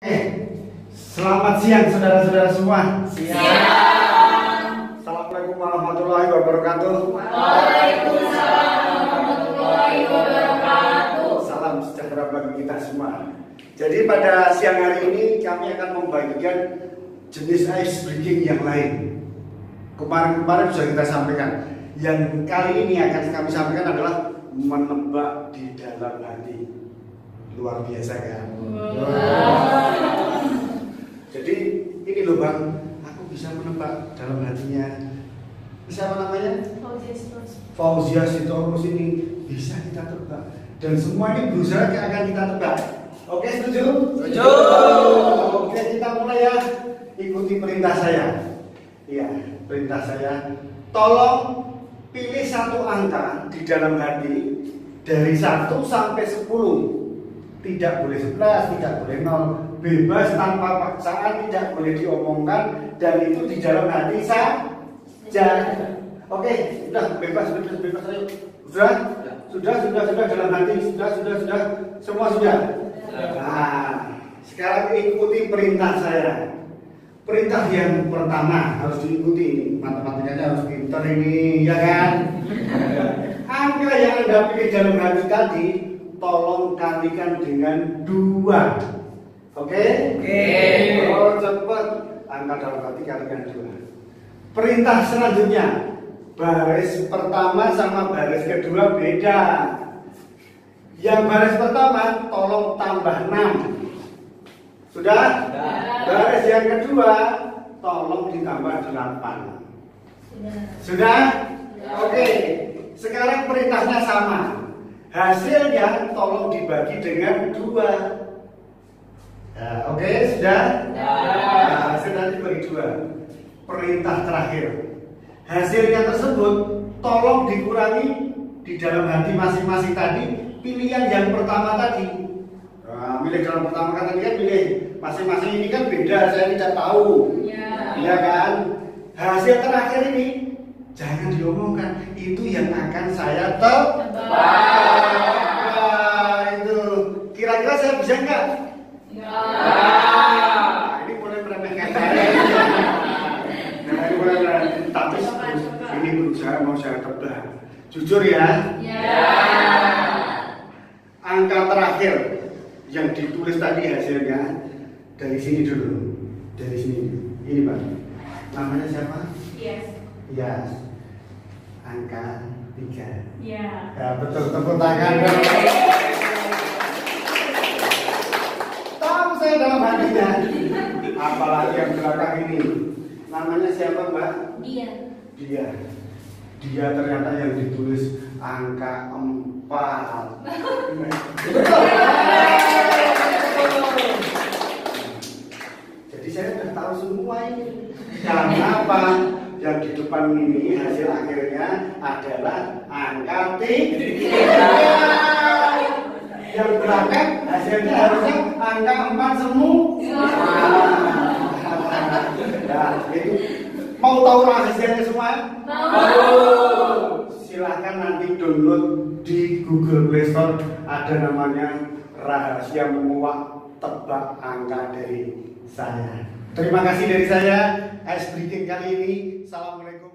Eh, selamat siang saudara-saudara semua. Siang. Assalamualaikum warahmatullahi wabarakatuh. Waalaikumsalam warahmatullahi wabarakatuh. Salam sejahtera bagi kita semua. Jadi pada siang hari ini kami akan membagikan jenis ice breaking yang lain. Kemarin-kemarin sudah kita sampaikan. Yang kali ini akan kami sampaikan adalah menebak di dalam hati. Luar biasa kan? Ini loh bang, aku bisa menebak dalam hatinya. Siapa namanya? Fauzia Sitorus ini bisa kita tebak dan semua ini berusaha akan kita tebak. Oke setuju? Setuju. Oke kita mulai ya. Ikuti perintah saya. Iya perintah saya. Tolong pilih satu angka di dalam hati dari 1 sampai 10 tidak boleh 11, tidak boleh 0 bebas tanpa paksaan tidak boleh diomongkan dan itu di dalam hati saja. Oke sudah bebas bebas bebas ayo. Sudah? Sudah sudah sudah dalam hati. Sudah sudah sudah. Semua sudah? Nah sekarang ikuti perintah saya. Perintah yang pertama harus diikuti ini. Matematikanya harus pintar ini ya kan? Angka yang anda pilih dalam hati tadi tolong kalikan dengan dua. Oke? Oke. oh cepat angka dalam hati kalikan dua. Perintah selanjutnya. Baris pertama sama baris kedua beda. Yang baris pertama tolong tambah 6 sudah? Baris yang kedua tolong ditambah 8 Sudah? Oke. Sekarang perintahnya sama. Hasilnya tolong dibagi dengan dua. Ya, Oke, sudah? Ya. Nah, hasilnya dibagi dua. Perintah terakhir. Hasilnya tersebut tolong dikurangi di dalam hati masing-masing tadi pilihan yang pertama tadi. Nah, milih dalam pertama kan tadi kan pilih masing-masing ini kan beda, saya tidak tahu. Ya. Iya kan? Hasil terakhir ini jangan diomongkan, itu yang akan saya tebak. Nah, itu kira-kira saya bisa nggak? Nah, ini boleh meremehkan saya. Nah, ini boleh meremehkan. Tapi ini berusaha mau saya tebak. Jujur ya, angka terakhir yang ditulis tadi hasilnya dari sini dulu. Dari sini. Ini Pak. Namanya siapa? Yes. Angka tiga. Ya, betul tepuk tangan. Tahu saya dalam hatinya. Apalagi yang belakang ini. Namanya siapa Mbak? Dia. Dia ternyata yang ditulis angka empat. Jadi saya sudah tahu semua ini. Karena apa? Yang di depan ini hasil akhirnya adalah angka tiga. Yang belakang hasilnya harusnya angka empat semua. Nah, itu mau tahu rahasianya semua? Silahkan nanti download di Google Play Store ada namanya rahasia menguak tebak angka dari saya. Terima kasih dari saya. Ice breaking kali ini. Assalamualaikum.